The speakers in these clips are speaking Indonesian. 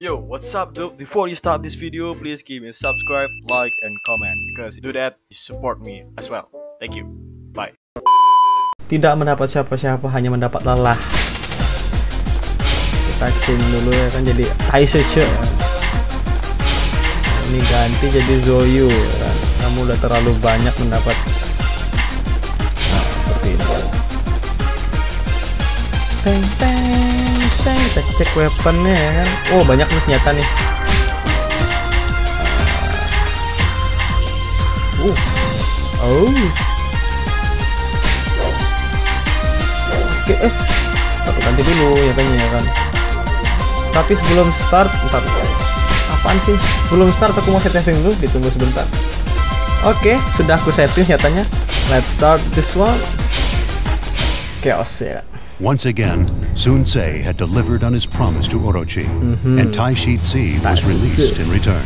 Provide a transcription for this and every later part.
Yo, what's up dude? Before you start this video, please give me a subscribe, like, and comment because do that, you support me as well. Thank you. Bye. Tidak mendapat siapa-siapa, hanya mendapat lelah. Kita change dulu ya kan jadi Aisha. Ini ganti jadi Zoyu kan. Kamu udah terlalu banyak mendapat nah, seperti ini. Teng teng teng kita cek weaponnya ya kan. Oh banyak nih senjata nih. Uh. Oh. Oke, eh. Satu ganti dulu ya kan ya kan. Tapi sebelum start, ntar apaan sih? Sebelum start aku mau setting dulu, ditunggu sebentar. Oke, sudah aku setting nyatanya. Let's start this one. Chaos ya. Once again, Sun Ce had delivered on his promise to Orochi, and Tai Shi Tse was released in return.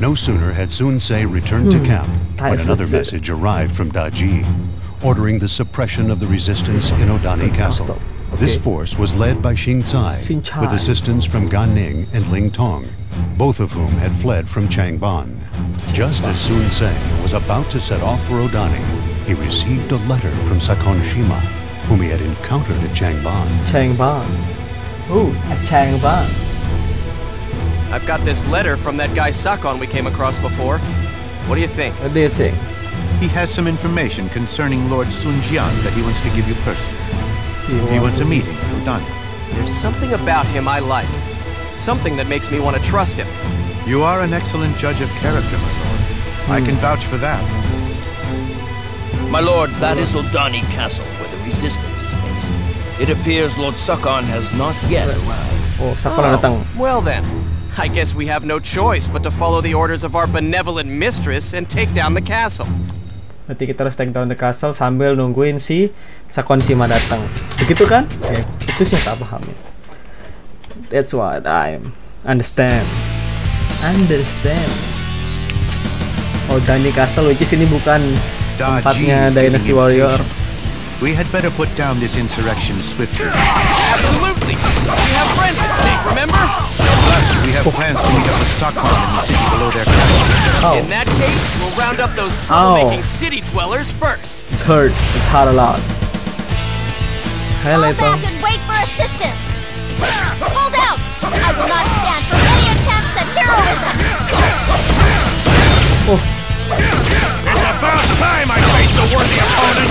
No sooner had Sun Ce returned to camp Tai when another message arrived from Daji, ordering the suppression of the resistance in Odani Castle. This force was led by Xing with assistance from Gan Ning and Ling Tong, both of whom had fled from Changban. Just as Sun Ce was about to set off for Odani, he received a letter from Sakon Shima, whom he had encountered at Changban. Chang Ban. at Changban. I've got this letter from that guy Sakon we came across before. What do you think? What do you think? He has some information concerning Lord Sun Jian that he wants to give you personally. He wants a meeting. Done. There's something about him I like. Something that makes me want to trust him. You are an excellent judge of character, my lord. I can hmm. vouch for that. My lord, that is Odani Castle, where the resistance is based. It appears Lord Sakon has not yet arrived. Oh, Sakura datang. well then. I guess we have no choice but to follow the orders of our benevolent mistress and take down the castle. Nanti kita harus take down the castle sambil nungguin si Sakon Shima datang. Begitu kan? Ya, itu sih tak paham ya. That's what I understand. Understand. Oh, Dani Castle, which is ini bukan tempatnya Dynasty Warrior. We had better put down this insurrection swiftly. Absolutely! We have friends at stake, remember? Plus, we have plans to meet up with Sakon in the city below their castle. Oh, In that case, we'll round up those oh. troublemaking city dwellers first. it's hurt. It's hurt a lot. Hey, Fall Leto. back and wait for assistance! Hold out! I will not stand for any attempts at heroism! It's about time I faced a worthy opponent!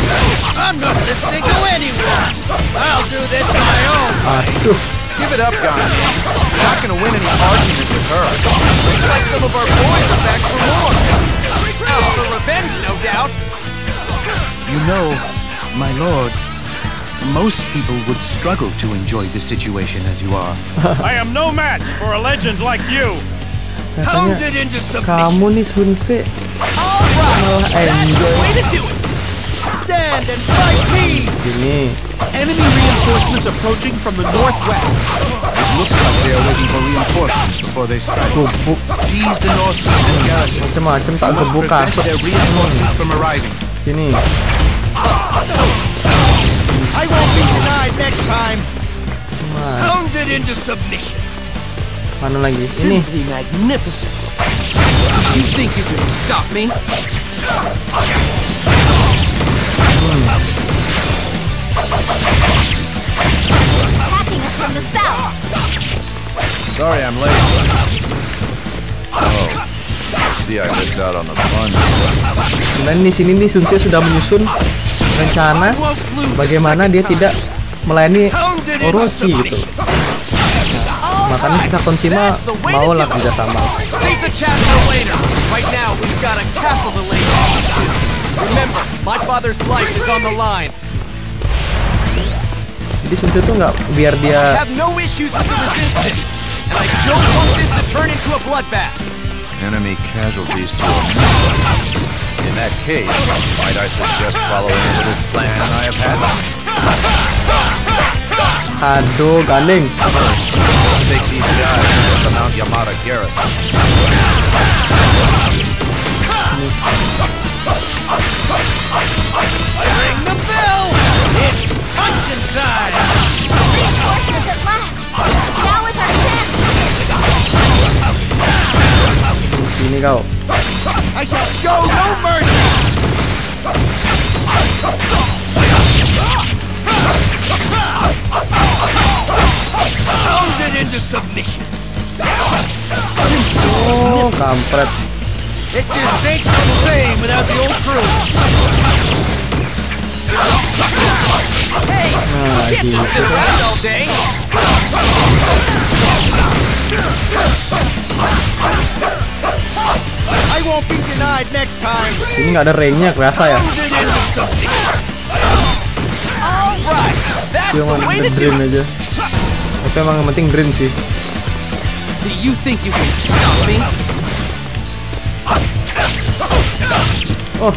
I'm not listening to anyone! I'll do this my own! Aduh, Give it up, Gandhi. You're not going to win any arguments with her. Looks like some of our boys are back for more. Out for revenge, no doubt. You know, my lord, most people would struggle to enjoy the situation as you are. I am no match for a legend like you. katanya Hounded into submission! Kamu nih Sunse All right, that's the way to do it. Stand and fight me. Enemy reinforcements approaching from the northwest. It looks like they are waiting for reinforcements before they strike. Gubuk Seize the northeastern garrison. macam-macam tak Must gebuk prevent kasut. their reinforcements from arriving. Sini. I won't be denied next time! Mana, Hounded into submission! mana lagi? Ini. Simply magnificent! You think you can stop me? Attacking us from the south! Sorry I'm late. Oh, I see I missed out on the fun. Dan di sini nih Sunse sudah menyusun rencana bagaimana dia tidak melayani Orochi gitu. Makanya si Sakon Shima That's the way to mau lah do it. kerja sama. Jadi Sunse tuh nggak biar dia have no issues with the resistance, and I don't want this to turn into a bloodbath. Enemy casualties to a. In that case, might I suggest following a little plan I have had? aduh gandeng. take these guys from the Mount Yamada garrison. Ring the bell! It's punching time! Reinforcements at last! Now is our chance! See me go. I shall show no mercy! Submission. Oh, kampret. It just ain't the same without the old crew. Hey, can't just sit around all day. I won't be denied next time! Ini nggak ada ringnya, kerasa ya. That's the way to do it. Tapi emang yang penting drain sih. Do you think you can stop me? Oh.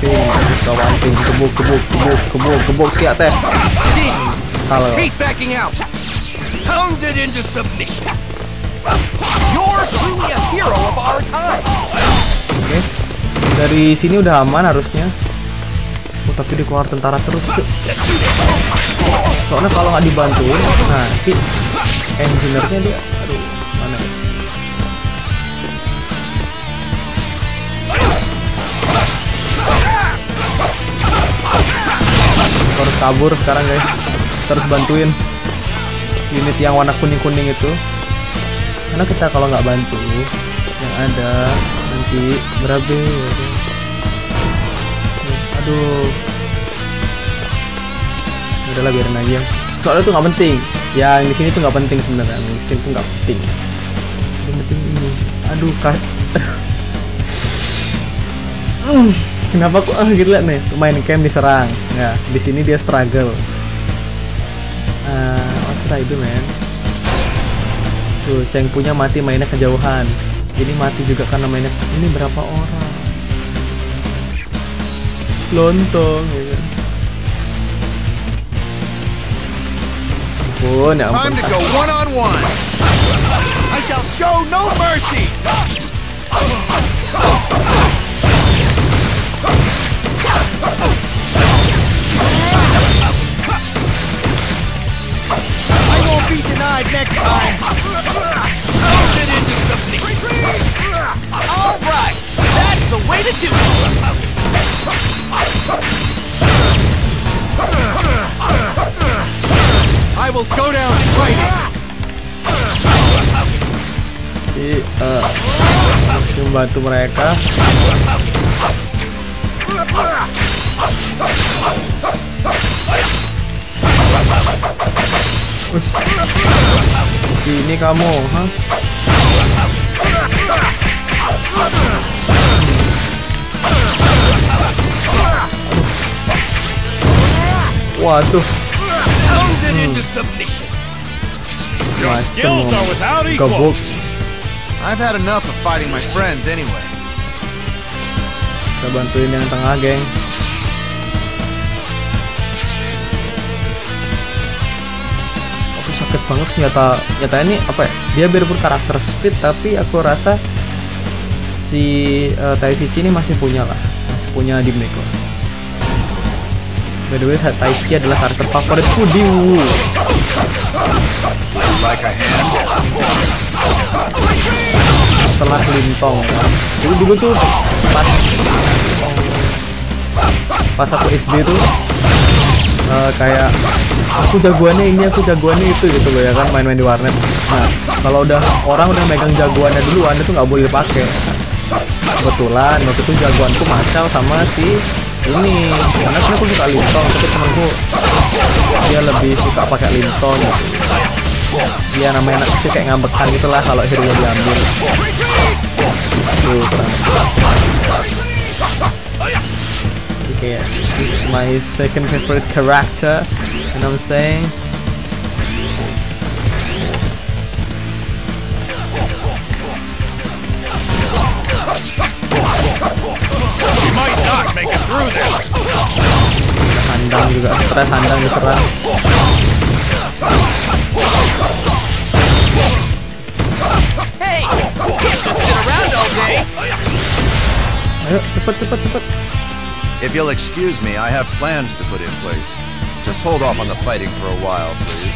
Wanting, bisa wanting, kebuk, kebuk, kebuk, kebuk, kebuk, siap teh. Kalau Hate backing out. Pounded into submission. You're truly a hero of our time. Oke. Dari sini udah aman harusnya. Tapi dia keluar tentara terus, Cuk. Soalnya kalau nggak dibantuin, nah, si engineer-nya dia, aduh, mana? Kita harus kabur sekarang guys. Harus bantuin unit yang warna kuning-kuning itu. Karena kita kalau nggak bantu, yang ada nanti berabe. Aduh. Udahlah biarin aja. Soalnya itu nggak penting. Yang di sini tuh nggak penting sebenarnya. Yang di sini tuh nggak penting. Yang penting ini. Aduh. Hmm, Kenapa kok ah gitu lihat nih main camp diserang. Ya, di sini dia struggle. Uh, what should I do, man? Tuh, Cheng punya mati mainnya kejauhan. Ini mati juga karena mainnya ini berapa orang? Lontong ya Oh, Ampun. Time to go one on one! I shall show no mercy! I won't be denied next time! All right, that's the way to do it. Will go down fighting! Jadi, eh, harus membantu mereka. Wih. Sini kamu, ha? Waduh, Pounded into submission. Your Nice, skills are without equal. I've had enough of fighting my friends anyway. Kita bantuin yang tengah, geng. Aku sakit banget sih nyata nyata ini apa ya? Dia biarpun karakter speed tapi aku rasa si uh, Taishichi ini masih punya lah, masih punya di Meko. By the way, Taishichi adalah karakter favoritku di hand? setelah Lintong. Jadi dulu tuh pas pas aku SD tuh eh, kayak aku jagoannya ini aku jagoannya itu gitu loh ya kan main-main di warnet. Nah kalau udah orang udah megang jagoannya duluan itu nggak boleh dipakai. Kebetulan waktu itu jagoanku macam sama si ini karena aku suka lintong tapi temanku dia lebih suka pakai lintong gitu. Dia namanya anak kecil kayak ngambekan gitu lah kalau hero diambil. Tuh kurang. Is my second favorite character, you know what I'm saying? make it through this. Handang juga stres, handang diserang. Hey, can't just sit around all day. Ayo, cepet, cepet, cepet. If you'll excuse me, I have plans to put in place. Just hold off on the fighting for a while, please.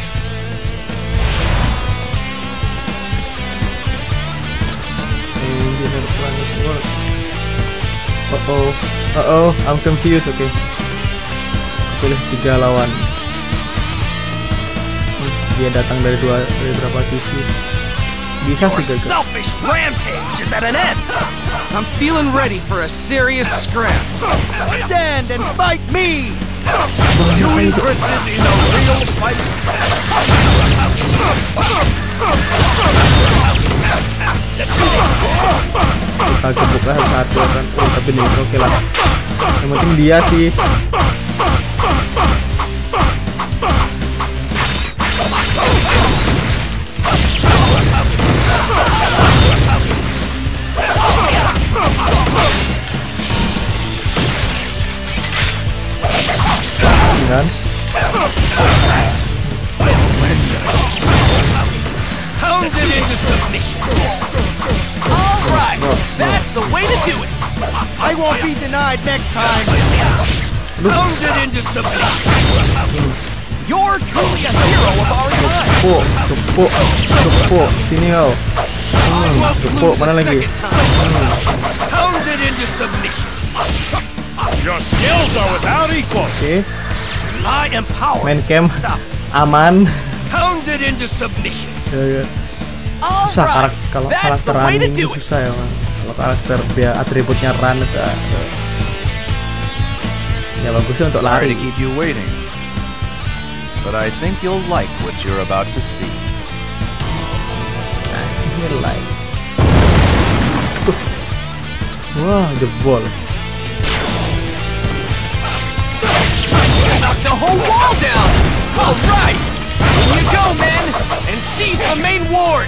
And get another plan this work. Oh oh, oh oh, I'm confused. Oke, pilih tiga lawan. Dia datang dari dua dari berapa sisi? Bisa sih gagal. selfish rampage is at an end. I'm feeling ready for a serious scrap. Stand and fight me. Kita gebuk satu kan. Oh, tapi nih oke lah. Yang penting dia sih. Kan? Pounded into submission. All right, that's the way to do it. I won't be denied next time. Pounded into submission. You're truly a hero of our time. Gepuk, gepuk, gepuk. Sini kau. Gepuk. lose Mana lagi? time. Pounded into submission. Your skills are without equal. Oke, I am power. Main camp Stop. aman. Pounded into submission. Ya, ya. All susah right, karak kalau that's karakter the way to running do itu it. susah ya man. kalau karakter dia atributnya run itu ya bagusnya untuk lari to keep you waiting. But I think you'll like what you're about to see. Ini like Tuh. wah jebol Knock the whole wall down. All right, here you go, men, and seize the main ward.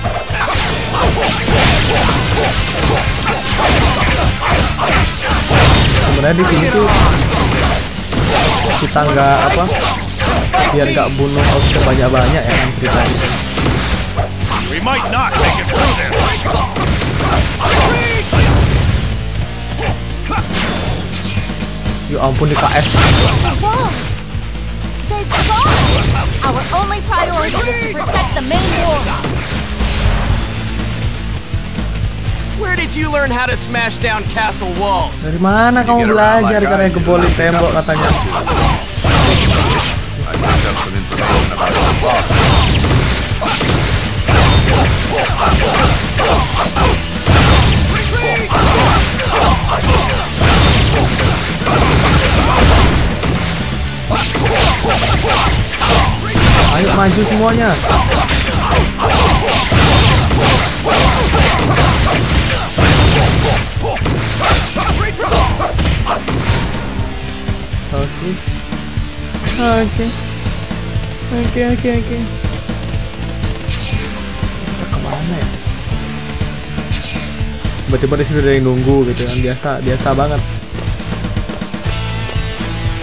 sebenarnya di sini tuh kita nggak apa biar nggak bunuh opsi banyak banyak ya kan ceritanya We might not make it through this. ya ampun di KS! They've fallen! Our only priority is to protect the main wall. Where did you learn how to smash down castle walls? dari mana kamu belajar cara gebolin tembok katanya I picked up some information about your father. Maju semuanya Oke. Oke. Oke, oke, oke. Ke mana ya? Tiba-tiba di sini ada yang nunggu gitu kan biasa, biasa banget.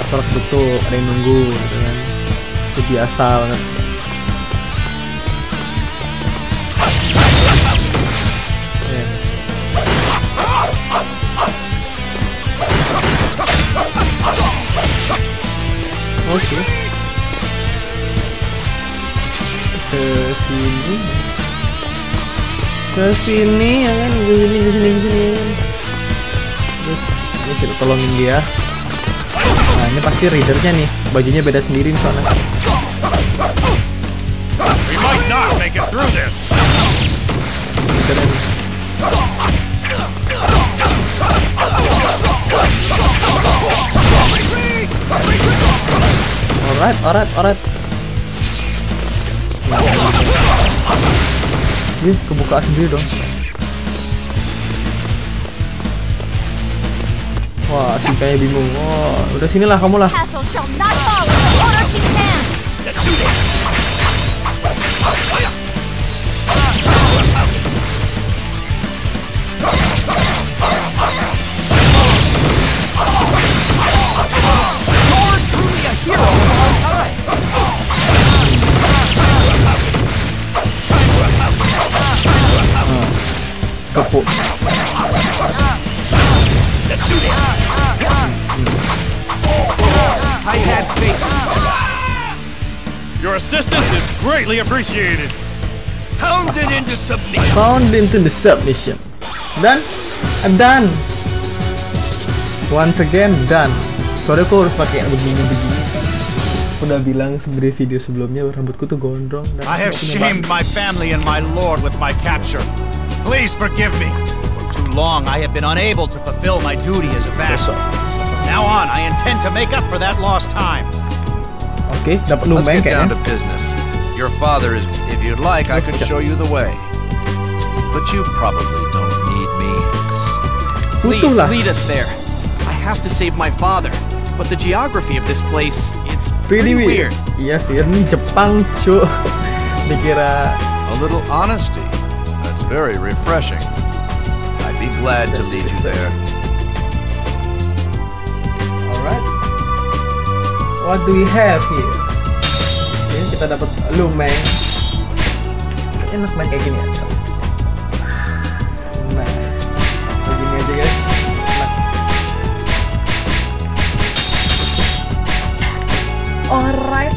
Atau betul ada yang nunggu gitu kan. Itu biasa banget. Oke. Ke sini. Ke sini ya kan, ke sini, ke sini, ke sini. Terus ini kita tolongin dia. Nah ini pasti readernya nih, bajunya beda sendiri nih soalnya. We might not make it through this. Nih. Alright, alright, alright. Ih, kebuka sendiri dong. Wah, si kayaknya bingung. Wah, udah sinilah kamu lah. Kepuk. I had faith. Your assistance is greatly appreciated. Pounded into submission. Found into the submission. done I'm done once again done sorry kok harus pakai begini-begini udah bilang sebenarnya video sebelumnya rambutku tuh gondrong dan I have aku shamed my family and my lord with my capture. Please forgive me. For too long, I have been unable to fulfill my duty as a vassal. From now on, I intend to make up for that lost time. Okay, oke dapat Let's lumayan get down to business. Your father is. If you'd like, I could show you the way. But you probably don't need me. Please, lead us there. I have to save my father. But the geography of this place, it's pretty pretty weird weird. iya sih ini Jepang cu dikira A little honesty very refreshing. I'd be glad to lead you there. Alright. What do we have here? Ayan, kita dapat lumeng. Eh. Enak main kayak gini ya. Nah, begini aja guys. Alright.